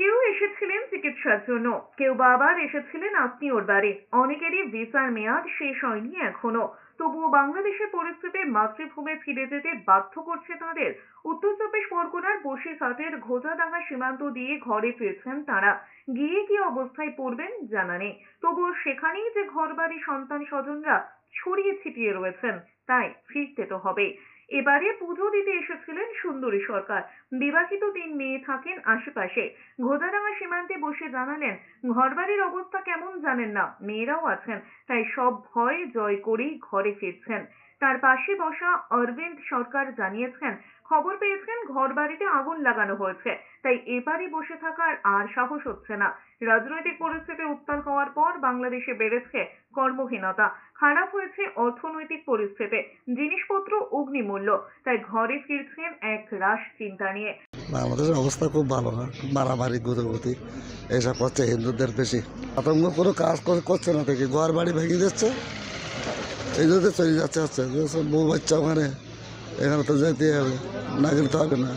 কেউ এসেছিলেন চিকিৎসার জন্য। কেউ বা আবার এসেছিলেন আত্মীয়র বাড়ি অনেকেরই ভিসার মেয়াদ শেষ হয়নি এখনও। তবুও বাংলাদেশের পরিস্থিতি মাতৃভূমে ফিরে যেতে বাধ্য করছে তাদের। উত্তর চব্বিশ পরগনার বসিরহাটের ঘোজাডাঙ্গা সীমান্ত দিয়ে ঘরে ফিরছেন তারা। গিয়ে কি অবস্থায় পড়বেন জানা নেই। তবুও সেখানেই যে ঘরবাড়ি সন্তান স্বজনরা ছড়িয়ে ছিটিয়ে রয়েছেন, তাই ফিরতে তো হবে এবারে পুজো দিতে এসেছিলেন সুন্দরী সরকার। বিবাহিত তিন মেয়ে থাকেন আশেপাশে। ঘোদাডাঙ্গা সীমান্তে বসে জানালেন, ঘরবাড়ির অবস্থা কেমন জানেন না? মেয়েরাও আছেন। তাই সব ভয় জয় করেই ঘরে ফিরছেন। তার পাশে বসা অরবিন্দ সরকার জানিয়েছেন, খবর পেয়েছেন ঘরবাড়িতে আগুন লাগানো হয়েছে, তাই এবারই বসে থাকার আর সাহস হচ্ছে না। রাজনৈতিক পরিস্থিতি উত্তাল হওয়ার পর বাংলাদেশে বেড়েছে কর্মহীনতা। খারাপ হয়েছে অর্থনৈতিক পরিস্থিতি, জিনিসপত্র, অগ্নিমূল্য, তাই ঘরে ফিরছেন এক রাশ চিন্তা নিয়ে। বাংলাদেশের অবস্থা খুব ভালো না, মারামারি, গুদরগতি এসব করছে হিন্দুদের বেশি। আতঙ্ক কোনো কাজ করছে না থেকে ঘর বাড়ি ভেঙে দিচ্ছে। এই জন্য চলে যাচ্ছে হচ্ছে যে বউ বাচ্চা ওখানে এখানে তো যেতে হবে, না গেলে তো হবে না।